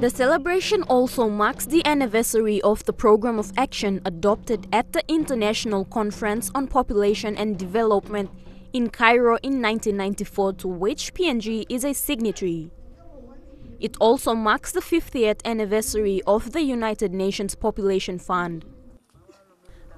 The celebration also marks the anniversary of the program of action adopted at the International Conference on Population and Development in Cairo in 1994 to which PNG is a signatory. It also marks the 50th anniversary of the United Nations Population Fund.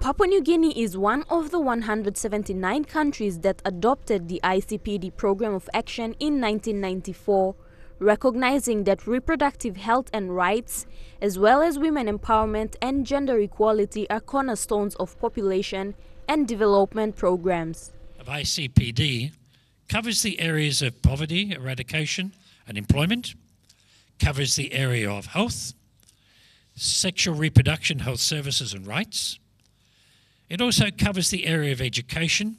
Papua New Guinea is one of the 179 countries that adopted the ICPD Program of Action in 1994, recognizing that reproductive health and rights, as well as women empowerment and gender equality are cornerstones of population and development programs. Of ICPD covers the areas of poverty eradication and employment, covers the area of health, sexual reproduction health services and rights, it also covers the area of education,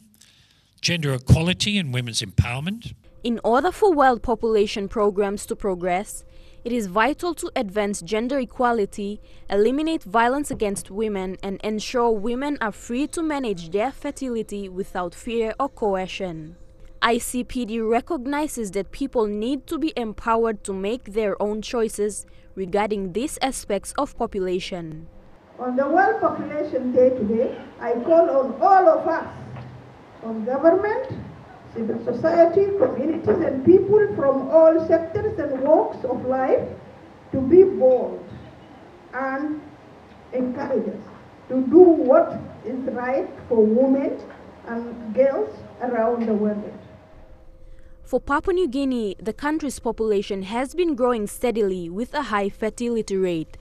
gender equality and women's empowerment. In order for world population programs to progress, it is vital to advance gender equality, eliminate violence against women, and ensure women are free to manage their fertility without fear or coercion. ICPD recognizes that people need to be empowered to make their own choices regarding these aspects of population. On the World Population Day today, I call on all of us, on government, civil society, communities, and people from all sectors and walks of life to be bold and encourage us to do what is right for women and girls around the world. For Papua New Guinea, the country's population has been growing steadily with a high fertility rate.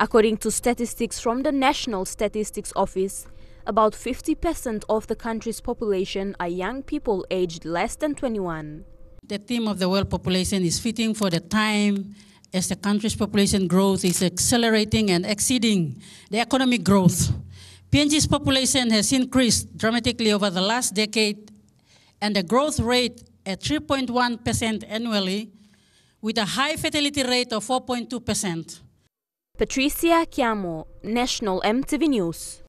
According to statistics from the National Statistics Office, about 50% of the country's population are young people aged less than 21. The theme of the world population is fitting for the time as the country's population growth is accelerating and exceeding the economic growth. PNG's population has increased dramatically over the last decade and the growth rate at 3.1% annually with a high fertility rate of 4.2%. Patricia Chiamo, National EMTV News.